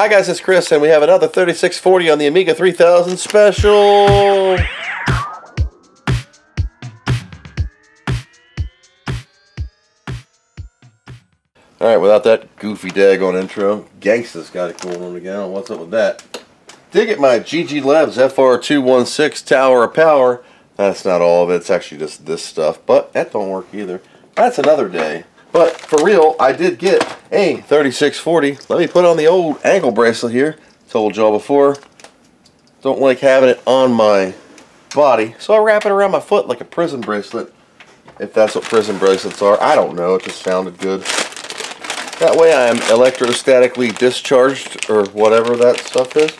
Hi guys, it's Chris, and we have another 3640 on the Amiga 3000 special. Alright, without that goofy daggone intro, Gangsta's got it going on again. What's up with that? Did get my GG Labs FR216 Tower of Power. That's not all of it, it's actually just this stuff, but that don't work either. That's another day. But for real, I did get a 3640. Let me put on the old ankle bracelet here. Told y'all before, don't like having it on my body, so I wrap it around my foot like a prison bracelet. If that's what prison bracelets are, I don't know, it just sounded good. That way I am electrostatically discharged, or whatever that stuff is.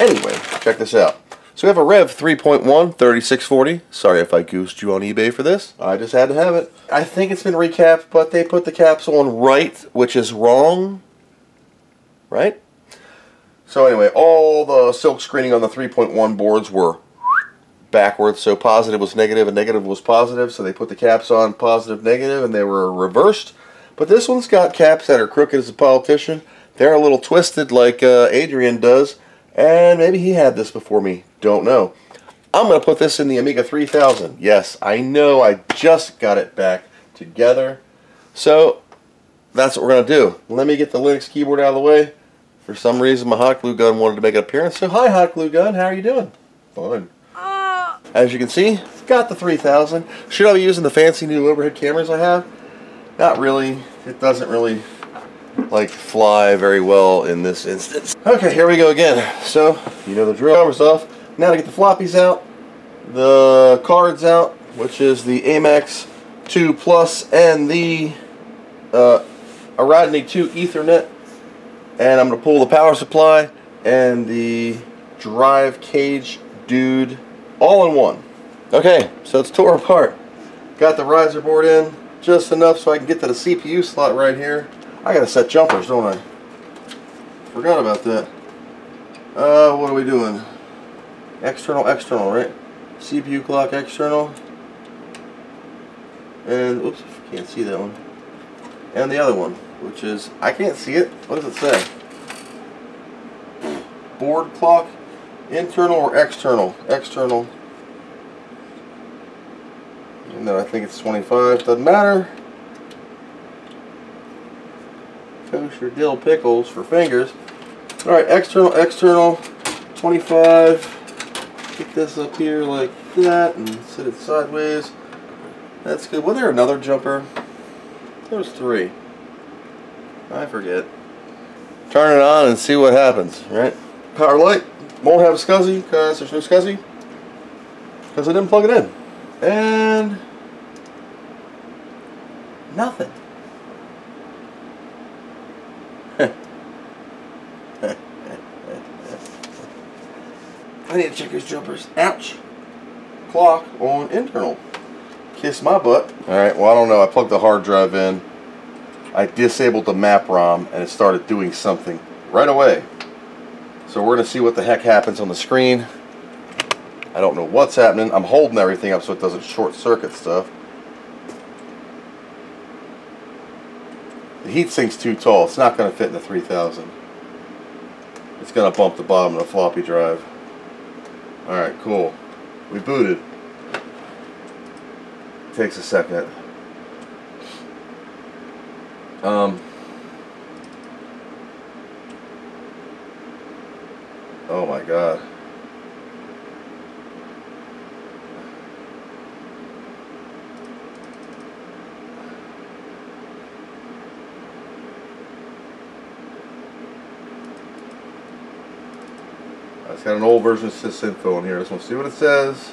Anyway, check this out. So we have a Rev 3.1 3640. Sorry if I goosed you on eBay for this. I just had to have it. I think it's been recapped, but they put the caps on right, which is wrong. Right? So anyway, all the silk screening on the 3.1 boards were backwards. So positive was negative and negative was positive. So they put the caps on positive, negative, and they were reversed. But this one's got caps that are crooked as a politician. They're a little twisted like uh, Adrian does. And maybe he had this before me. Don't know. I'm going to put this in the Amiga 3000. Yes, I know I just got it back together. So that's what we're going to do. Let me get the Linux keyboard out of the way. For some reason, my hot glue gun wanted to make an appearance. So hi, hot glue gun. How are you doing? Fine. Uh, As you can see, got the 3000. Should I be using the fancy new overhead cameras I have? Not really. It doesn't really like fly very well in this instance. Okay, here we go again. So, you know the drill. Covers off. Now to get the floppies out, the cards out, which is the AMAX 2 Plus and the uh, Ariadne 2 Ethernet. And I'm going to pull the power supply and the drive cage dude all in one. Okay, so it's tore apart. Got the riser board in just enough so I can get to the CPU slot right here. I gotta set jumpers, don't I? Forgot about that. Uh, what are we doing? External, external, right? CPU clock external. And, oops, can't see that one. And the other one, which is, I can't see it. What does it say? Board clock, internal or external? External. And then I think it's 25, doesn't matter. Kosher dill pickles for fingers. Alright, external, external, 25. Get this up here like that and set it sideways. That's good. Was there another jumper? There's three. I forget. Turn it on and see what happens, right? Power light. Won't have a SCSI because there's no SCSI. Because I didn't plug it in. And nothing. I need to check his jumpers. Ouch. Clock on internal. Kiss my butt. Alright, well I don't know. I plugged the hard drive in. I disabled the map ROM and it started doing something right away. So we're going to see what the heck happens on the screen. I don't know what's happening. I'm holding everything up so it doesn't short circuit stuff. The heat sink's too tall. It's not going to fit in the 3000. It's going to bump the bottom of the floppy drive. Alright, cool. We booted. Takes a second. Um. Oh my god. It's got an old version of sysinfo in here. Let's see what it says.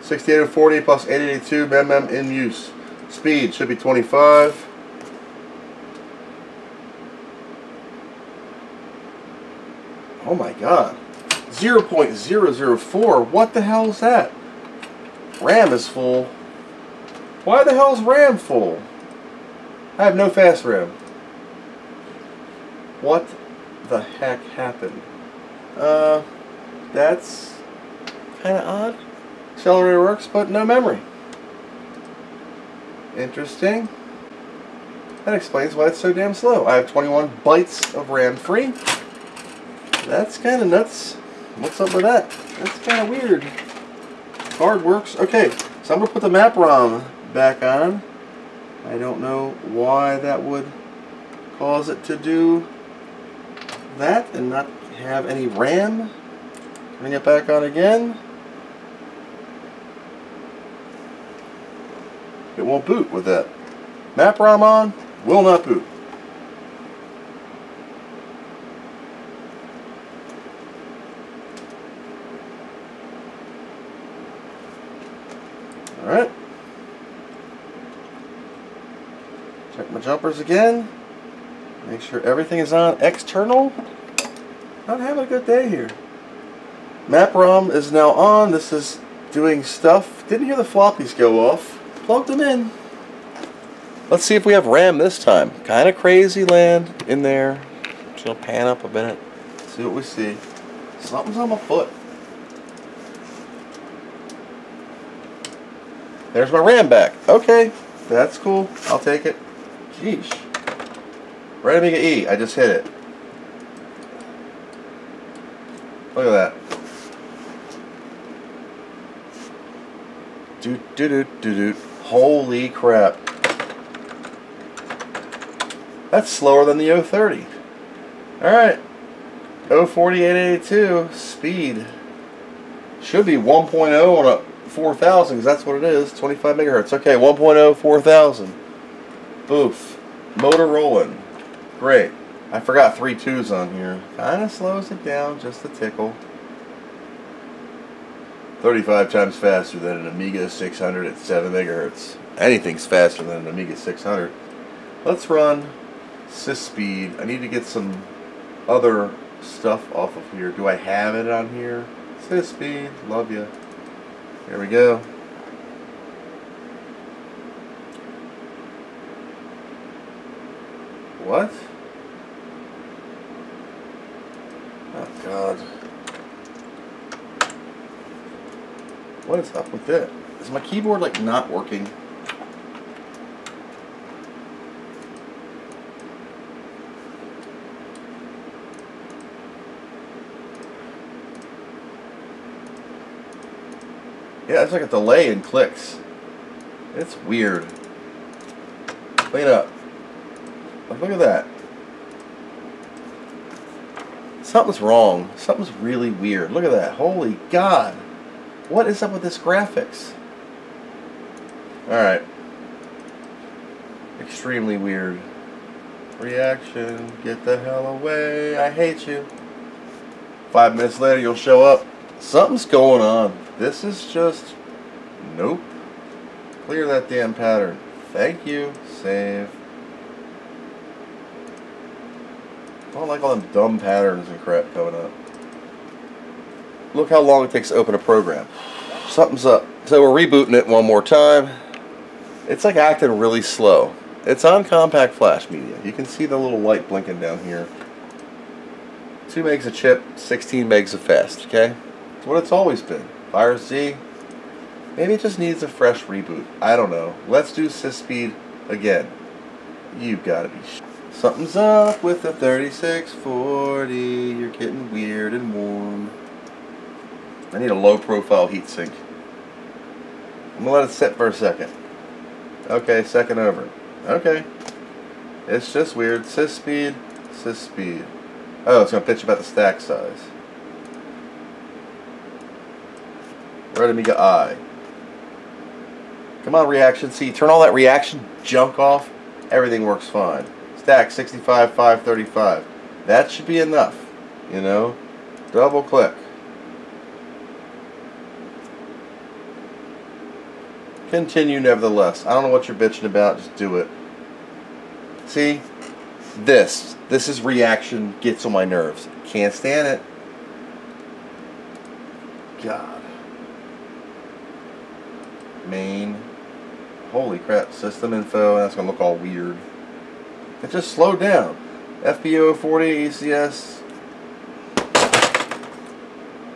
6840 plus 882 mm in use. Speed should be 25. Oh my god. 0.004. What the hell is that? RAM is full. Why the hell is RAM full? I have no fast RAM. What the heck happened? Uh, that's kind of odd. Accelerator works, but no memory. Interesting. That explains why it's so damn slow. I have 21 bytes of RAM free. That's kind of nuts. What's up with that? That's kind of weird. Card works. Okay, so I'm going to put the map ROM back on. I don't know why that would cause it to do that and not have any RAM. Bring it back on again. It won't boot with that. Map ROM on, will not boot. Alright. Check my jumpers again. Make sure everything is on external. Not having a good day here. Map ROM is now on. This is doing stuff. Didn't hear the floppies go off. Plugged them in. Let's see if we have RAM this time. Kind of crazy land in there. Gonna pan up a minute. See what we see. Something's on my foot. There's my RAM back. Okay, that's cool. I'll take it. Right Amiga E. I just hit it. Look at that. Doot doot doot doot doot. Holy crap. That's slower than the 030. Alright. 04882 speed. Should be 1.0 on a 4000 because that's what it is. 25 megahertz. Okay, 1.0 4000. Boof. Motor rolling. Great. I forgot three twos on here. Kind of slows it down just a tickle. 35 times faster than an Amiga 600 at 7 megahertz. Anything's faster than an Amiga 600. Let's run SysSpeed. I need to get some other stuff off of here. Do I have it on here? SysSpeed, love you. Here we go. What? Oh God. What is up with it? Is my keyboard like not working? Yeah, it's like a delay in clicks. It's weird. Clean up. Look at that. Something's wrong. Something's really weird. Look at that. Holy God. What is up with this graphics? Alright. Extremely weird. Reaction. Get the hell away. I hate you. Five minutes later, you'll show up. Something's going on. This is just... Nope. Clear that damn pattern. Thank you. Save. I don't like all them dumb patterns and crap coming up. Look how long it takes to open a program. Something's up. So we're rebooting it one more time. It's like acting really slow. It's on compact flash media. You can see the little light blinking down here. 2 megs of chip, 16 megs of fast, okay? It's what it's always been. Virus Z, maybe it just needs a fresh reboot. I don't know. Let's do SysSpeed again. You've got to be Something's up with the 3640. You're getting weird and warm. I need a low profile heatsink. I'm gonna let it sit for a second. Okay, second over. Okay. It's just weird. Sys speed, sys speed. Oh, it's gonna pitch about the stack size. Red Amiga I. Come on, reaction. See, turn all that reaction junk off. Everything works fine. Stack 65, 535. That should be enough. You know? Double click. Continue nevertheless. I don't know what you're bitching about. Just do it. See? This. This is reaction gets on my nerves. Can't stand it. God. Main. Holy crap. System info. That's to look all weird. It just slowed down. FPO 40 ECS.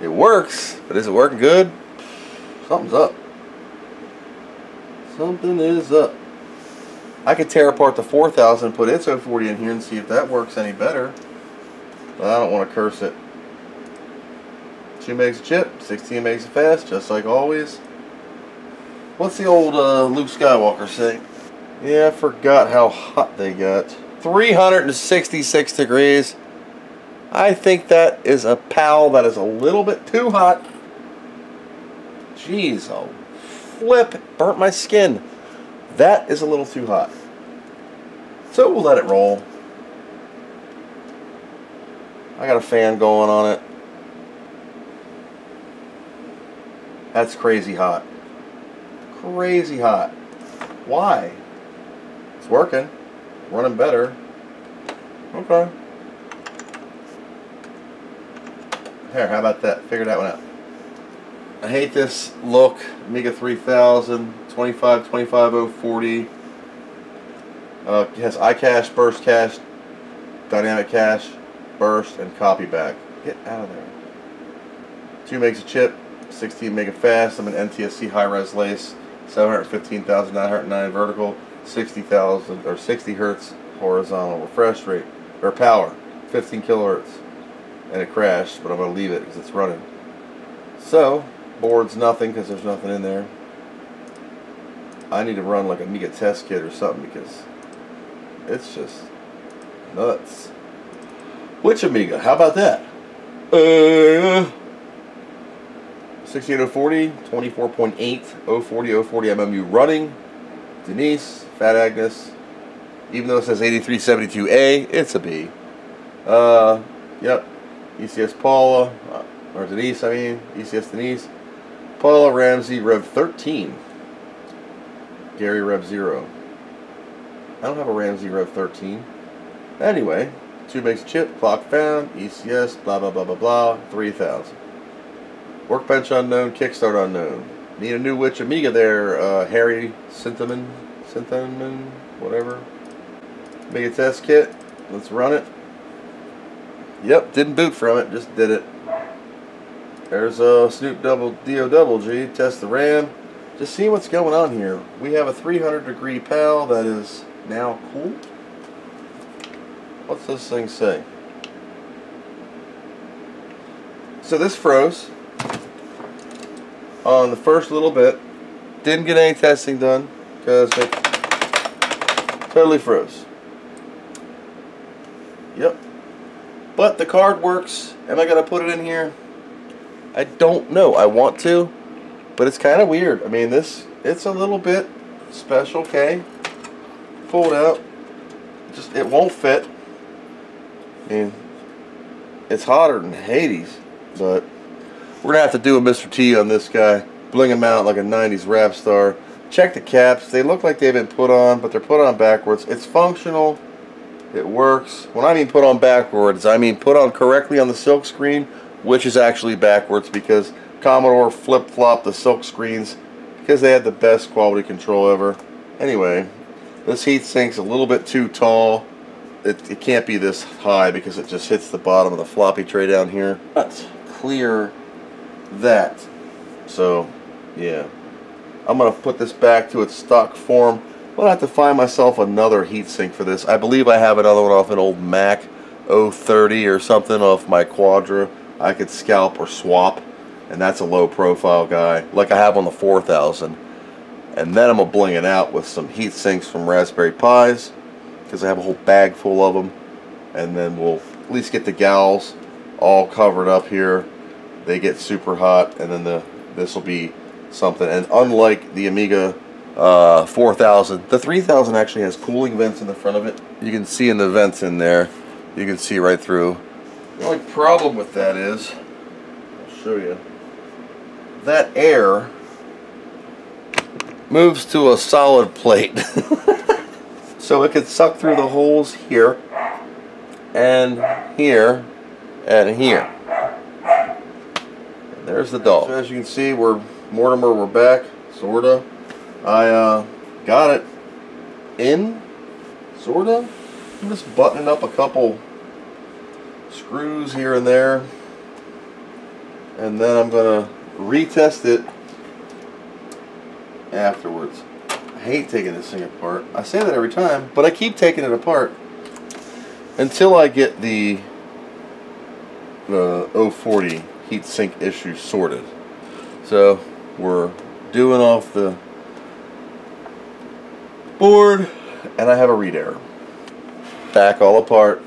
It works, but is it working good? Something's up. Something is up. I could tear apart the 4000 put its 040 in here and see if that works any better. But I don't want to curse it. 2 megs a chip, 16 megs a fast, just like always. What's the old uh, Luke Skywalker say? Yeah, I forgot how hot they got. 366 degrees. I think that is a PAL that is a little bit too hot. Jeez, oh flip, burnt my skin. That is a little too hot. So we'll let it roll. I got a fan going on it. That's crazy hot. Crazy hot. Why? It's working. Running better. Okay. Here, how about that? Figure that one out. I hate this look. Amiga 3000, 25, 25, 040. Uh, it has iCache, burst cache, dynamic cache, burst, and copy back. Get out of there. 2 megs a chip, 16 mega fast. I'm an NTSC high res lace, 715,909 vertical, 60,000 or 60 hertz horizontal refresh rate or power, 15 kilohertz. And it crashed, but I'm going to leave it because it's running. So, board's nothing because there's nothing in there. I need to run like a Amiga test kit or something because it's just nuts. Which Amiga? How about that? Uh, 16040, 24.8, 040, 040 MMU running. Denise, Fat Agnus. Even though it says 8372A, it's a B. Uh, yep. ECS Paula, uh, or Denise, I mean, ECS Denise. Paula Ramsey, Rev 13. Gary, Rev 0. I don't have a Ramsey Rev 13. Anyway, 2 megs chip, clock found, ECS, blah, blah, blah, blah, blah, 3000. Workbench unknown, Kickstart unknown. Need a new Which Amiga there, uh, Harry Sinteman, Sinteman, whatever. Amiga test kit, let's run it. Yep, didn't boot from it, just did it. There's a Snoop Double Do Double G. Test the RAM. Just see what's going on here. We have a 300 degree PAL that is now cool. What's this thing say? So this froze on the first little bit. Didn't get any testing done because it totally froze. Yep. But the card works. Am I going to put it in here? I don't know. I want to, but it's kind of weird. I mean, this, it's a little bit special, okay? Fold out. Just, it won't fit. I mean, it's hotter than Hades, but we're to have to do a Mr. T on this guy. Bling him out like a 90s rap star. Check the caps. They look like they've been put on, but they're put on backwards. It's functional. It works. When I mean put on backwards, I mean put on correctly on the silk screen which is actually backwards because Commodore flip-flopped the silk screens because they had the best quality control ever. Anyway, this heat sink's a little bit too tall. It, it can't be this high because it just hits the bottom of the floppy tray down here. Let's clear that. So, yeah. I'm going to put this back to its stock form. I'll have to find myself another heatsink for this. I believe I have another one off an old Mac 030 or something off my Quadra. I could scalp or swap and that's a low profile guy like I have on the 4000 and then I'm to bling it out with some heat sinks from Raspberry Pis because I have a whole bag full of them and then we'll at least get the gals all covered up here. They get super hot and then the this will be something. And unlike the Amiga uh, 4000 the 3000 actually has cooling vents in the front of it. You can see in the vents in there. You can see right through the only problem with that is, I'll show you, that air moves to a solid plate. so it could suck through the holes here, and here, and here. And there's the dog. So as you can see, we're, Mortimer, we're back, sorta. I uh, got it in, sorta. I'm just buttoning up a couple screws here and there and then I'm gonna retest it afterwards I hate taking this thing apart I say that every time but I keep taking it apart until I get the the 040 heatsink issue sorted. So we're doing off the board and I have a read error. Back all apart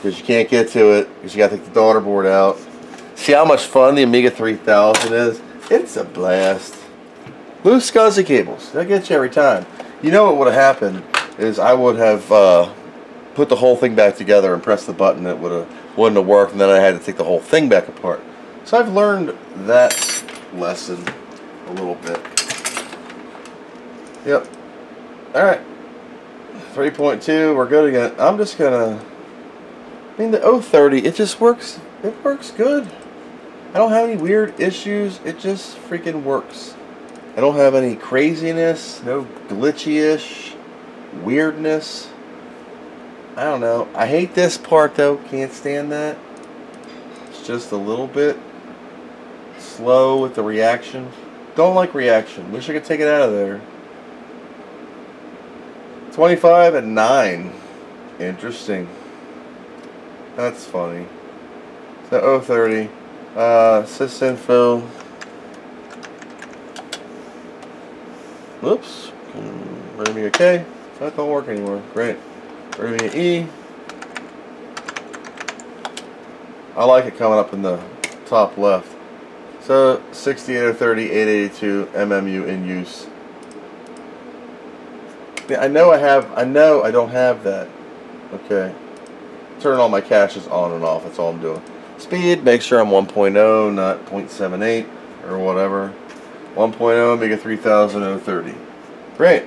because you can't get to it because you got to take the daughter board out. See how much fun the Amiga 3000 is? It's a blast. Loose SCSI cables. That gets you every time. You know what would have happened is I would have uh, put the whole thing back together and pressed the button. It would have wouldn't have worked, and then I had to take the whole thing back apart. So I've learned that lesson a little bit. Yep. All right. 3.2. We're good again. I'm just gonna. I mean, the 030. It just works. It works good. I don't have any weird issues. It just freaking works. I don't have any craziness, no glitchy-ish weirdness. I don't know. I hate this part though. Can't stand that. It's just a little bit slow with the reaction. Don't like reaction. Wish I could take it out of there. 25 and 9. Interesting. That's funny. So 030. Uh, sysinfo. Whoops. Ready me okay. That don't work anymore. Great. Ready me E. I like it coming up in the top left. So 68030 882 MMU in use. Yeah, I know I have. I know I don't have that. Okay. Turn all my caches on and off. That's all I'm doing. Speed. Make sure I'm 1.0, not 0.78 or whatever. 1.0, Amiga 3000 030. Great.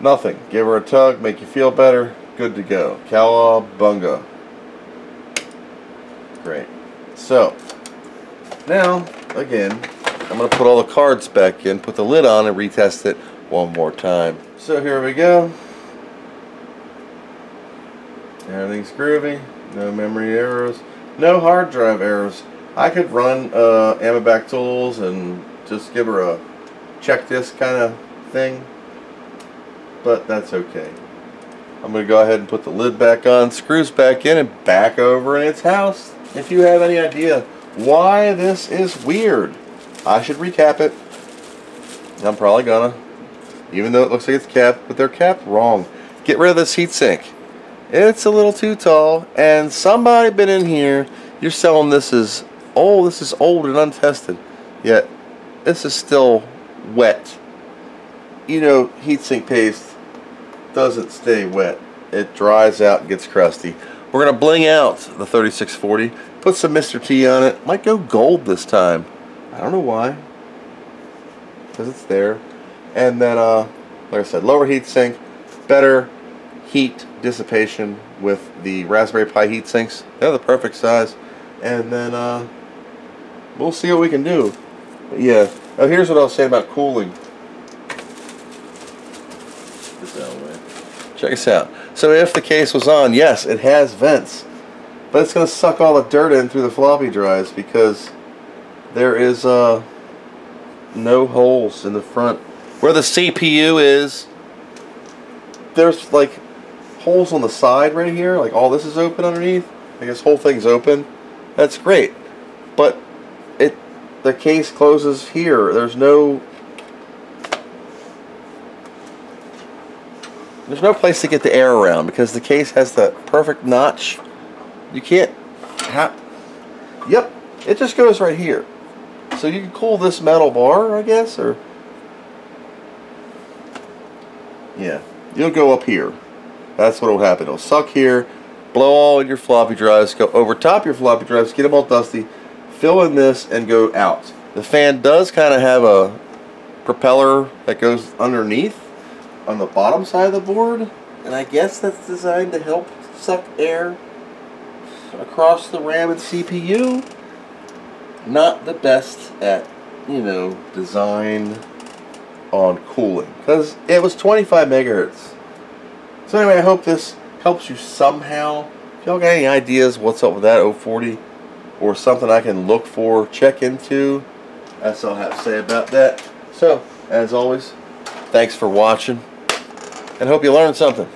Nothing. Give her a tug, make you feel better. Good to go. Cowabunga. Great. So, now, again, I'm going to put all the cards back in, put the lid on, and retest it one more time. So here we go. Everything's groovy. No memory errors. No hard drive errors. I could run uh, tools and just give her a check this kind of thing. But that's okay. I'm going to go ahead and put the lid back on, screws back in, and back over in its house. If you have any idea why this is weird, I should recap it. I'm probably gonna. Even though it looks like it's capped, but they're capped wrong. Get rid of this heatsink. It's a little too tall, and somebody been in here, you're selling this as, oh, this is old and untested. Yet, this is still wet. You know, heatsink paste doesn't stay wet. It dries out and gets crusty. We're going to bling out the 3640. Put some Mr. T on it. Might go gold this time. I don't know why. Because it's there. And then, uh, like I said, lower heatsink. Better heat dissipation with the Raspberry Pi heat sinks. They're the perfect size. And then, uh, we'll see what we can do. But yeah. Now here's what I was saying about cooling. Check this out. So if the case was on, yes, it has vents. But it's going to suck all the dirt in through the floppy drives because there is uh, no holes in the front. Where the CPU is, there's like holes on the side right here. Like all this is open underneath. I guess whole thing's open. That's great. But it the case closes here. There's no There's no place to get the air around because the case has the perfect notch. You can't have. Yep, it just goes right here. So you can cool this metal bar, I guess, or yeah, you'll go up here. That's what will happen. It'll suck here, blow all in your floppy drives, go over top your floppy drives, get them all dusty, fill in this, and go out. The fan does kind of have a propeller that goes underneath on the bottom side of the board and I guess that's designed to help suck air across the RAM and CPU not the best at you know design on cooling because it was 25 megahertz so anyway I hope this helps you somehow if y'all got any ideas what's up with that 040 or something I can look for check into that's all I have to say about that so as always thanks for watching and hope you learned something.